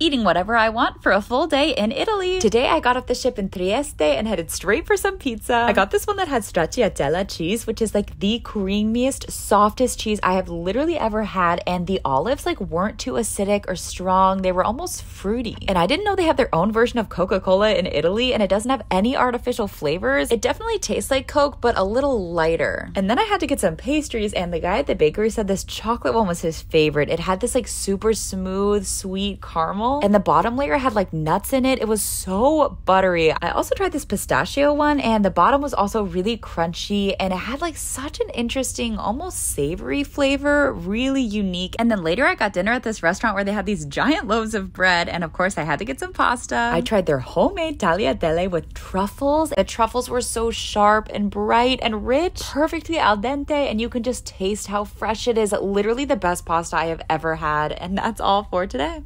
eating whatever I want for a full day in Italy. Today I got off the ship in Trieste and headed straight for some pizza. I got this one that had stracciatella cheese, which is like the creamiest, softest cheese I have literally ever had. And the olives like weren't too acidic or strong. They were almost fruity. And I didn't know they have their own version of Coca-Cola in Italy and it doesn't have any artificial flavors. It definitely tastes like Coke, but a little lighter. And then I had to get some pastries and the guy at the bakery said this chocolate one was his favorite. It had this like super smooth, sweet caramel caramel, and the bottom layer had like nuts in it. It was so buttery. I also tried this pistachio one, and the bottom was also really crunchy, and it had like such an interesting, almost savory flavor, really unique. And then later, I got dinner at this restaurant where they had these giant loaves of bread, and of course, I had to get some pasta. I tried their homemade tagliatelle with truffles. The truffles were so sharp and bright and rich, perfectly al dente, and you can just taste how fresh it is. Literally the best pasta I have ever had, and that's all for today.